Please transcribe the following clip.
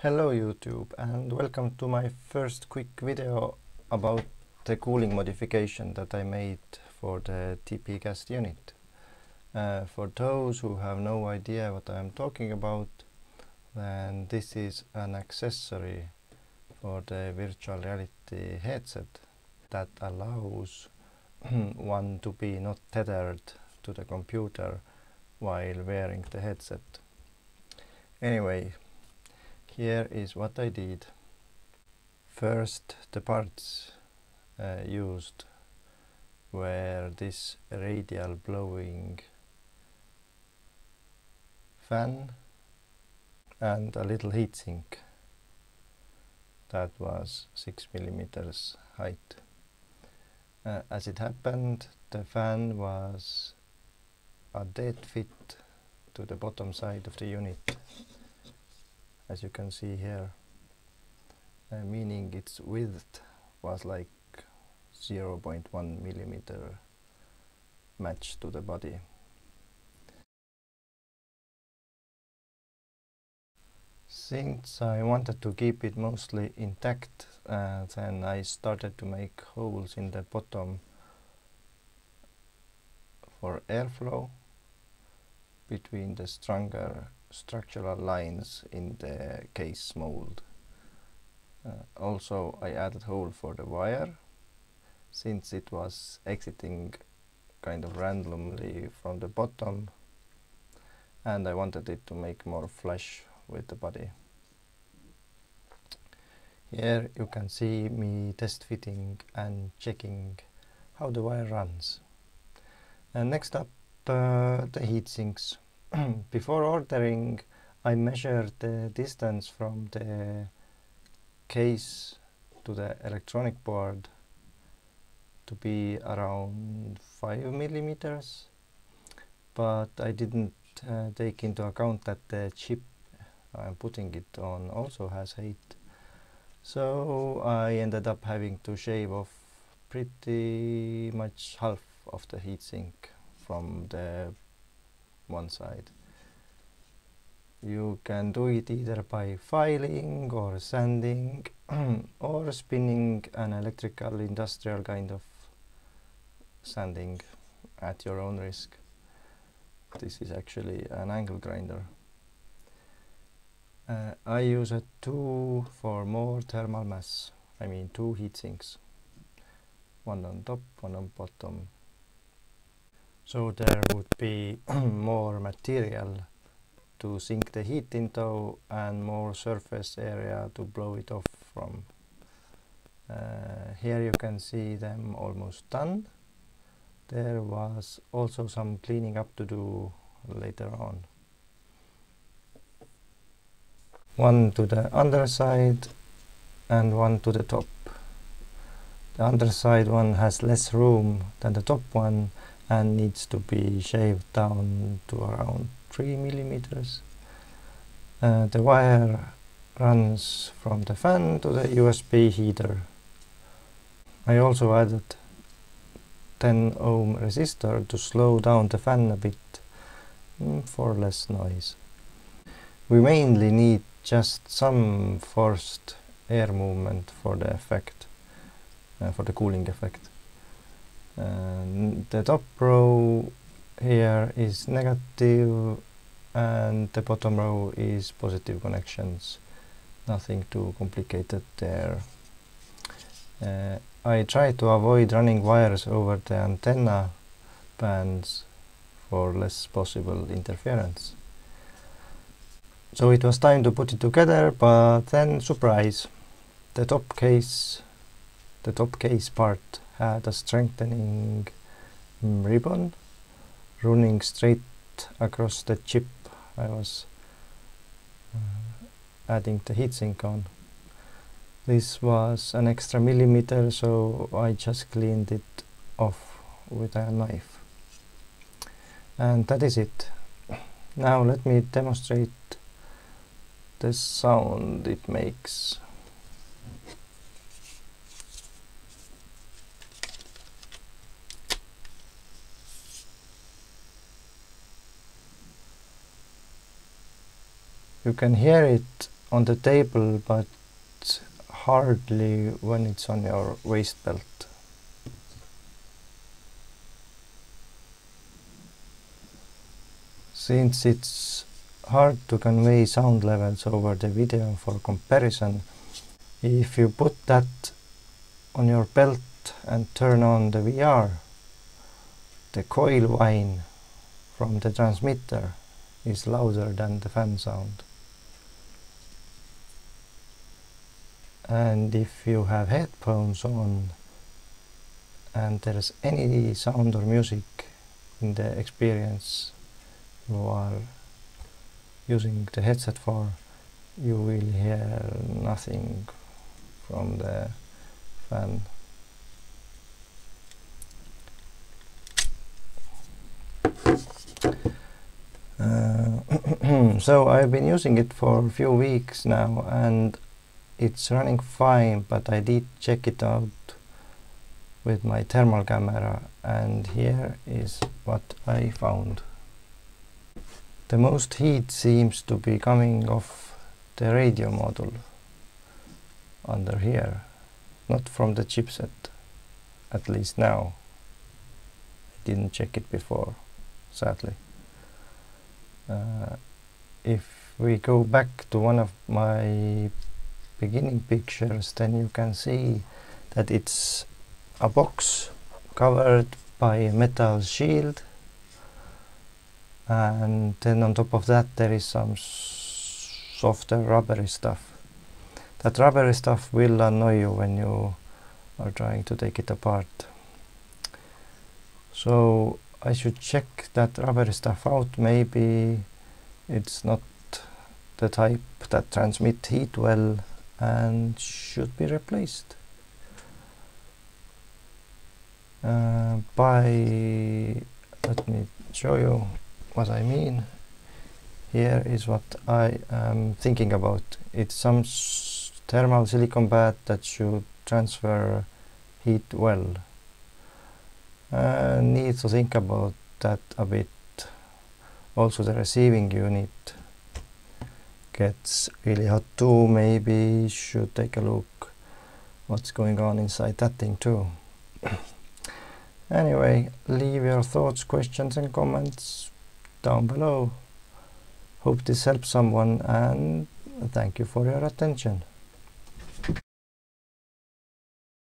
Hello YouTube and welcome to my first quick video about the cooling modification that I made for the TPCAST unit. Uh, for those who have no idea what I am talking about then this is an accessory for the virtual reality headset that allows one to be not tethered to the computer while wearing the headset. Anyway, here is what I did. First, the parts uh, used were this radial blowing fan and a little heatsink that was 6 millimeters height. Uh, as it happened, the fan was a dead fit to the bottom side of the unit as you can see here. Uh, meaning its width was like 0.1 millimeter match to the body. Since I wanted to keep it mostly intact uh, then I started to make holes in the bottom for airflow between the stronger structural lines in the case mold. Uh, also I added hole for the wire since it was exiting kind of randomly from the bottom and I wanted it to make more flush with the body. Here you can see me test fitting and checking how the wire runs. And next up uh, the heat sinks. Before ordering I measured the distance from the case to the electronic board to be around 5 millimeters but I didn't uh, take into account that the chip I'm putting it on also has height. So I ended up having to shave off pretty much half of the heatsink from the one side. You can do it either by filing or sanding or spinning an electrical industrial kind of sanding at your own risk. This is actually an angle grinder. Uh, I use a 2 for more thermal mass, I mean two heat sinks, one on top, one on bottom. So there would be more material to sink the heat into and more surface area to blow it off from. Uh, here you can see them almost done. There was also some cleaning up to do later on. one to the underside and one to the top. The underside one has less room than the top one and needs to be shaved down to around 3 millimeters. Uh, the wire runs from the fan to the USB header. I also added 10 ohm resistor to slow down the fan a bit mm, for less noise. We mainly need just some forced air movement for the effect, uh, for the cooling effect. The top row here is negative and the bottom row is positive connections. Nothing too complicated there. Uh, I try to avoid running wires over the antenna bands for less possible interference. So it was time to put it together, but then surprise, the top case, the top case part had a strengthening ribbon running straight across the chip I was uh, adding the heatsink on. This was an extra millimeter, so I just cleaned it off with a knife. And that is it. Now let me demonstrate the sound it makes. You can hear it on the table but hardly when it's on your waist belt. Since it's hard to convey sound levels over the video for comparison, if you put that on your belt and turn on the VR, the coil whine from the transmitter is louder than the fan sound. And if you have headphones on and there is any sound or music in the experience you are using the headset for, you will hear nothing from the fan. Uh, so I've been using it for a few weeks now and it's running fine but I did check it out with my thermal camera and here is what I found. The most heat seems to be coming off the radio module under here, not from the chipset, at least now. I didn't check it before, sadly. Uh, if we go back to one of my beginning pictures then you can see that it's a box covered by a metal shield and then on top of that there is some softer rubbery stuff. That rubbery stuff will annoy you when you are trying to take it apart. So I should check that rubbery stuff out. Maybe it's not the type that transmit heat well and should be replaced. Uh, by let me show you what I mean. Here is what I am thinking about. It's some thermal silicon pad that should transfer heat well. Uh, need to think about that a bit. Also the receiving unit gets really hot too, maybe should take a look what's going on inside that thing too. anyway, leave your thoughts, questions and comments down below. Hope this helps someone and thank you for your attention.